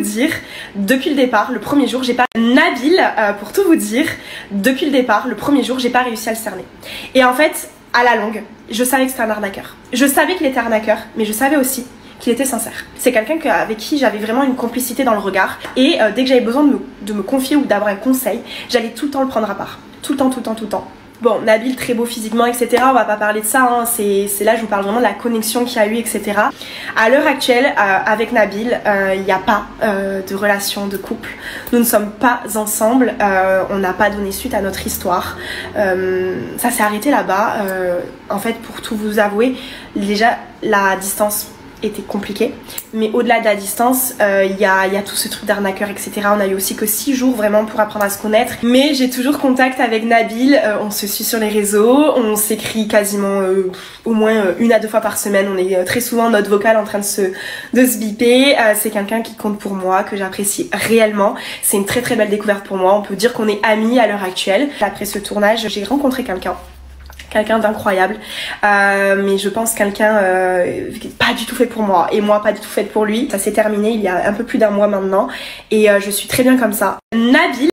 dire, depuis le départ, le premier jour, j'ai pas... Nabil, euh, pour tout vous dire, depuis le départ, le premier jour, j'ai pas réussi à le cerner. Et en fait, à la longue, je savais que c'était un arnaqueur. Je savais qu'il était arnaqueur, mais je savais aussi qu'il était sincère. C'est quelqu'un avec qui j'avais vraiment une complicité dans le regard et euh, dès que j'avais besoin de me confier ou d'avoir un conseil, j'allais tout le temps le prendre à part. Tout le temps, tout le temps, tout le temps. Bon, Nabil, très beau physiquement, etc. On va pas parler de ça, hein. c'est là je vous parle vraiment de la connexion qu'il y a eu, etc. À l'heure actuelle, euh, avec Nabil, euh, il n'y a pas euh, de relation de couple. Nous ne sommes pas ensemble, on n'a pas donné suite à notre histoire. ça s'est arrêté là-bas. en fait, pour tout vous avouer, déjà la distance était compliqué. Mais au-delà de la distance, euh, il y, a, tout ce truc d'arnaqueur, etc. On a eu aussi que 6 jours vraiment pour apprendre à se connaître. Mais j'ai toujours contact avec Nabil, euh, on se suit sur les réseaux, on s'écrit quasiment euh, au moins une à deux fois par semaine. On est très souvent en note vocale en train de se, de se biper. C'est quelqu'un qui compte pour moi, que j'apprécie réellement. C'est une très très belle découverte pour moi. On peut dire qu'on est amis à l'heure actuelle. Après ce tournage, j'ai rencontré quelqu'un quelqu'un d'incroyable mais je pense quelqu'un du tout fait pour moi et moi pas du tout fait pour lui. Ça s'est terminé il y a un peu plus d'un mois maintenant et euh, je suis très bien comme ça. Nabil